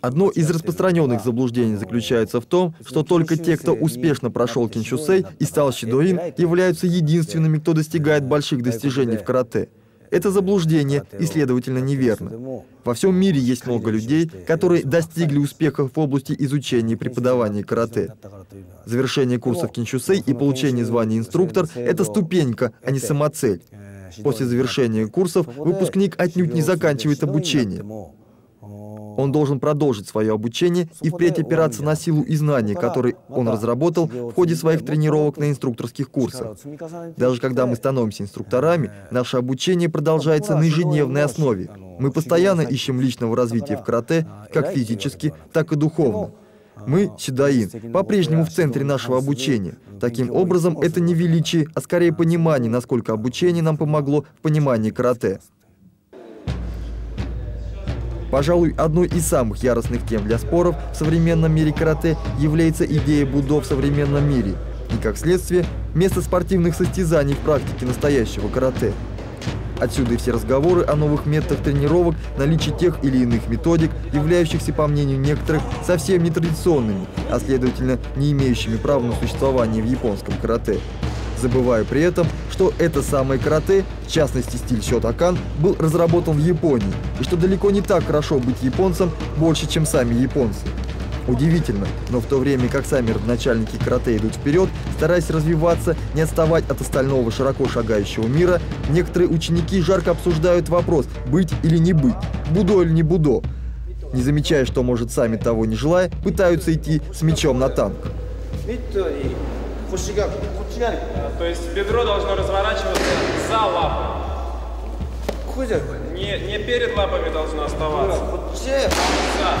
Одно из распространенных заблуждений заключается в том, что только те, кто успешно прошел киншусей и стал щидоин, являются единственными, кто достигает больших достижений в карате. Это заблуждение и, следовательно, неверно. Во всем мире есть много людей, которые достигли успехов в области изучения и преподавания карате. Завершение курсов кинчусей и получение звания инструктор – это ступенька, а не самоцель. После завершения курсов выпускник отнюдь не заканчивает обучение. Он должен продолжить свое обучение и впредь опираться на силу и знания, которые он разработал в ходе своих тренировок на инструкторских курсах. Даже когда мы становимся инструкторами, наше обучение продолжается на ежедневной основе. Мы постоянно ищем личного развития в карате, как физически, так и духовно. Мы, Седаин, по-прежнему в центре нашего обучения. Таким образом, это не величие, а скорее понимание, насколько обучение нам помогло в понимании карате. Пожалуй, одной из самых яростных тем для споров в современном мире карате является идея будо в современном мире и, как следствие, место спортивных состязаний в практике настоящего карате. Отсюда и все разговоры о новых методах тренировок, наличии тех или иных методик, являющихся, по мнению некоторых, совсем нетрадиционными, а следовательно, не имеющими права на существование в японском карате забывая при этом, что это самое карате, в частности стиль Сётакан, был разработан в Японии, и что далеко не так хорошо быть японцем больше, чем сами японцы. Удивительно, но в то время как сами родоначальники карате идут вперед, стараясь развиваться, не отставать от остального широко шагающего мира, некоторые ученики жарко обсуждают вопрос «быть или не быть», «будо или не будо», не замечая, что, может, сами того не желая, пытаются идти с мечом на танк. То есть бедро должно разворачиваться за лапой. Не, не перед лапами должно оставаться. За.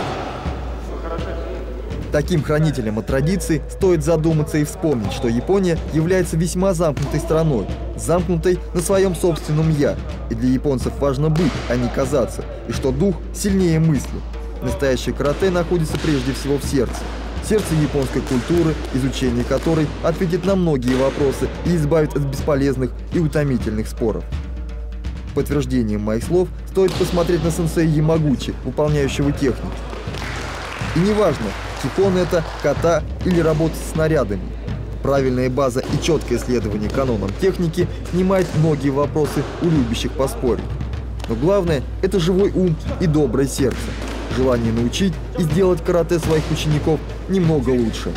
Таким хранителем от традиций стоит задуматься и вспомнить, что Япония является весьма замкнутой страной, замкнутой на своем собственном «я», и для японцев важно быть, а не казаться, и что дух сильнее мысли. Настоящее карате находится прежде всего в сердце сердце японской культуры, изучение которой ответит на многие вопросы и избавит от бесполезных и утомительных споров. Подтверждением моих слов стоит посмотреть на сенсея Ямагучи, выполняющего технику. И неважно, кикон это, ката или работа с снарядами. Правильная база и четкое следование канонам техники снимает многие вопросы у любящих поспорить. Но главное – это живой ум и доброе сердце желание научить и сделать карате своих учеников немного лучше.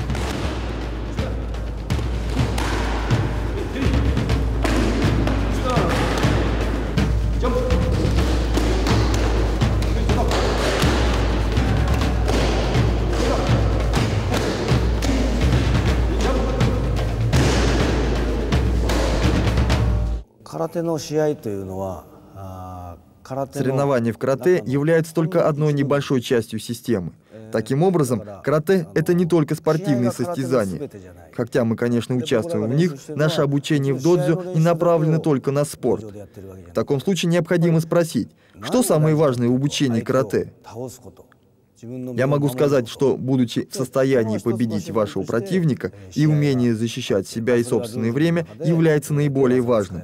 Карате の試合というのは Соревнования в карате являются только одной небольшой частью системы. Таким образом, карате — это не только спортивные состязания. Хотя мы, конечно, участвуем в них, наше обучение в додзю не направлено только на спорт. В таком случае необходимо спросить, что самое важное в обучении карате? Я могу сказать, что, будучи в состоянии победить вашего противника, и умение защищать себя и собственное время является наиболее важным.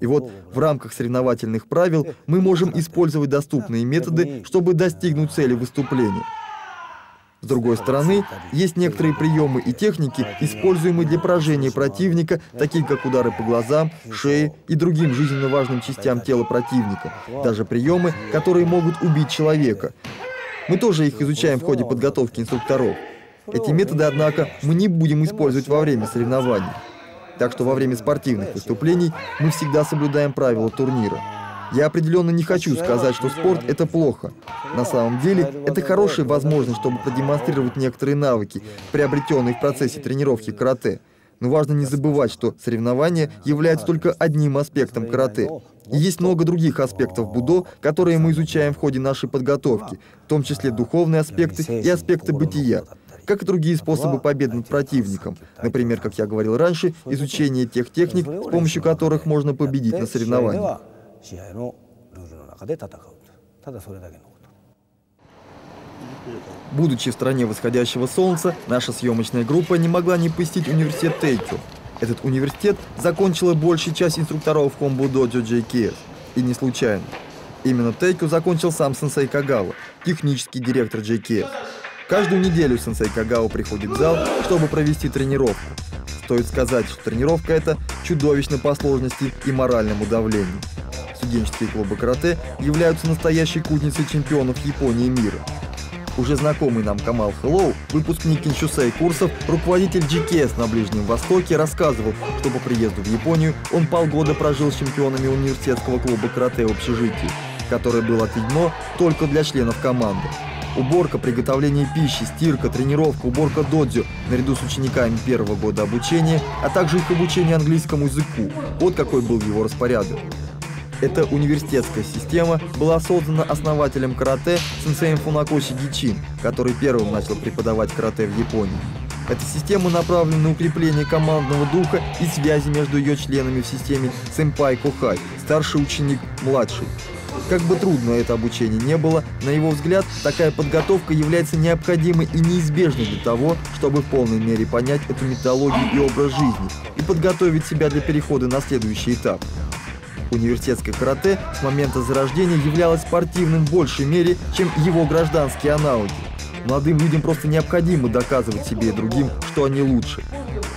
И вот в рамках соревновательных правил мы можем использовать доступные методы, чтобы достигнуть цели выступления. С другой стороны, есть некоторые приемы и техники, используемые для поражения противника, такие как удары по глазам, шее и другим жизненно важным частям тела противника. Даже приемы, которые могут убить человека. Мы тоже их изучаем в ходе подготовки инструкторов. Эти методы, однако, мы не будем использовать во время соревнований. Так что во время спортивных выступлений мы всегда соблюдаем правила турнира. Я определенно не хочу сказать, что спорт — это плохо. На самом деле, это хорошая возможность, чтобы продемонстрировать некоторые навыки, приобретенные в процессе тренировки карате. Но важно не забывать, что соревнования являются только одним аспектом карате. И есть много других аспектов будо, которые мы изучаем в ходе нашей подготовки, в том числе духовные аспекты и аспекты бытия как и другие способы победы над противником. Например, как я говорил раньше, изучение тех техник, с помощью которых можно победить на соревнованиях. Будучи в стране восходящего солнца, наша съемочная группа не могла не посетить университет Тейкю. Этот университет закончила большая часть инструкторов Хомбу Доджо JKS. И не случайно. Именно Тейку закончил сам сенсей Кагава. технический директор JKS. Каждую неделю сенсей Кагао приходит в зал, чтобы провести тренировку. Стоит сказать, что тренировка эта чудовищна по сложности и моральному давлению. Студенческие клубы карате являются настоящей кузницей чемпионов Японии и мира. Уже знакомый нам Камал Хэллоу, выпускник Кинчусей курсов, руководитель GKS на Ближнем Востоке, рассказывал, что по приезду в Японию он полгода прожил с чемпионами университетского клуба карате в общежитии, которое было отведено только для членов команды. Уборка, приготовление пищи, стирка, тренировка, уборка додзю наряду с учениками первого года обучения, а также их обучение английскому языку. Вот какой был его распорядок. Эта университетская система была создана основателем карате сенсеем Фунакоши Гичин, который первым начал преподавать карате в Японии. Эта система направлена на укрепление командного духа и связи между ее членами в системе сэмпай-кохай, старший ученик, младший. Как бы трудно это обучение не было, на его взгляд, такая подготовка является необходимой и неизбежной для того, чтобы в полной мере понять эту методологию и образ жизни и подготовить себя для перехода на следующий этап. Университетское карате с момента зарождения являлось спортивным в большей мере, чем его гражданские аналоги. Молодым людям просто необходимо доказывать себе и другим, что они лучше.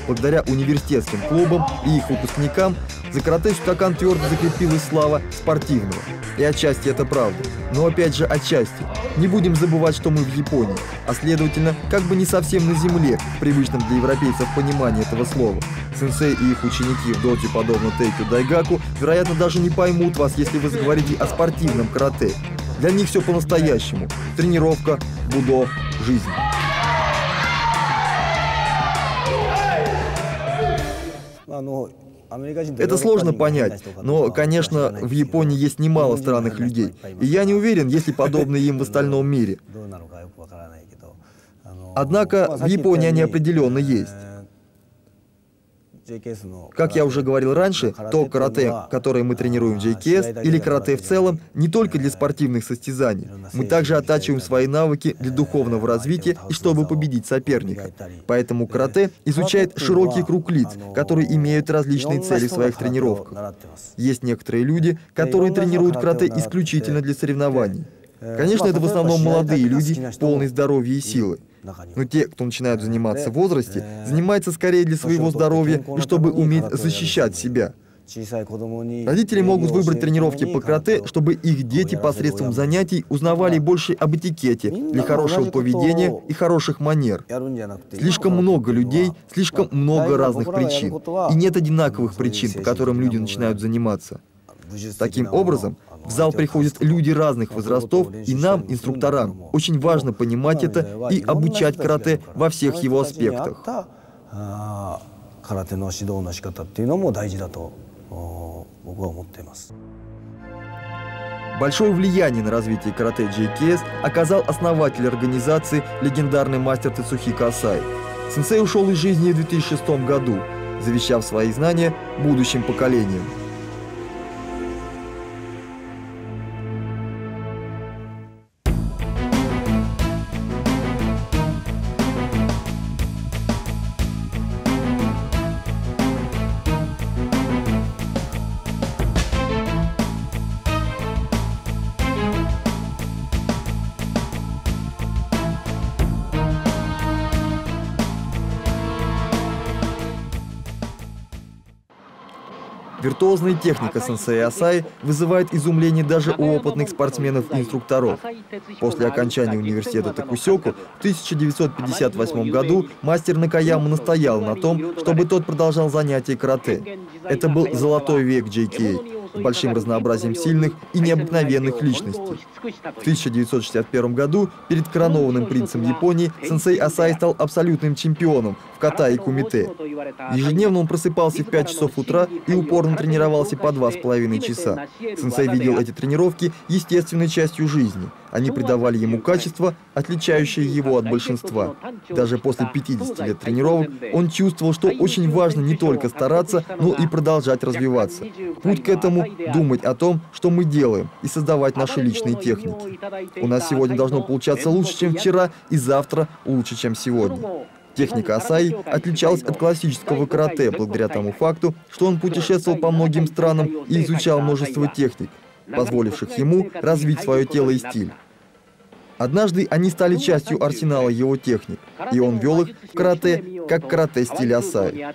Благодаря университетским клубам и их выпускникам за карате Шутакан твердо закрепилась слава спортивного. И отчасти это правда. Но опять же отчасти. Не будем забывать, что мы в Японии, а следовательно, как бы не совсем на земле, в привычном для европейцев понимании этого слова. Сенсей и их ученики в доте, подобно Тейку Дайгаку, вероятно, даже не поймут вас, если вы заговорите о спортивном карате. Для них все по-настоящему. Тренировка, будо, жизнь. Это сложно понять, но, конечно, в Японии есть немало странных людей, и я не уверен, есть ли подобные им в остальном мире. Однако в Японии они определенно есть. Как я уже говорил раньше, то карате, которое мы тренируем в JKS, или карате в целом, не только для спортивных состязаний. Мы также оттачиваем свои навыки для духовного развития и чтобы победить соперника. Поэтому карате изучает широкий круг лиц, которые имеют различные цели в своих тренировках. Есть некоторые люди, которые тренируют карате исключительно для соревнований. Конечно, это в основном молодые люди, полные здоровья и силы. Но те, кто начинают заниматься в возрасте, занимаются скорее для своего здоровья и чтобы уметь защищать себя. Родители могут выбрать тренировки по карате, чтобы их дети посредством занятий узнавали больше об этикете, для хорошего поведения и хороших манер. Слишком много людей, слишком много разных причин. И нет одинаковых причин, по которым люди начинают заниматься. Таким образом, в зал приходят люди разных возрастов, и нам, инструкторам, очень важно понимать это и обучать карате во всех его аспектах. Большое влияние на развитие карате JKS оказал основатель организации, легендарный мастер Тецухи Асай. Сенсей ушел из жизни в 2006 году, завещав свои знания будущим поколениям. Виртуозная техника сенсея Асай вызывает изумление даже у опытных спортсменов и инструкторов. После окончания университета Такусёку в 1958 году мастер Накаяма настоял на том, чтобы тот продолжал занятия карате. Это был золотой век с большим разнообразием сильных и необыкновенных личностей. В 1961 году перед коронованным принцем Японии сенсей Асай стал абсолютным чемпионом в ката и кумите. Ежедневно он просыпался в 5 часов утра и упорно тренировался по два с половиной часа. Сенсей видел эти тренировки естественной частью жизни. Они придавали ему качество, отличающее его от большинства. Даже после 50 лет тренировок он чувствовал, что очень важно не только стараться, но и продолжать развиваться. Путь к этому — думать о том, что мы делаем, и создавать наши личные техники. У нас сегодня должно получаться лучше, чем вчера, и завтра лучше, чем сегодня. Техника Асаи отличалась от классического карате благодаря тому факту, что он путешествовал по многим странам и изучал множество техник, позволивших ему развить свое тело и стиль. Однажды они стали частью арсенала его техник, и он вел их в карате, как карате стиля Асай.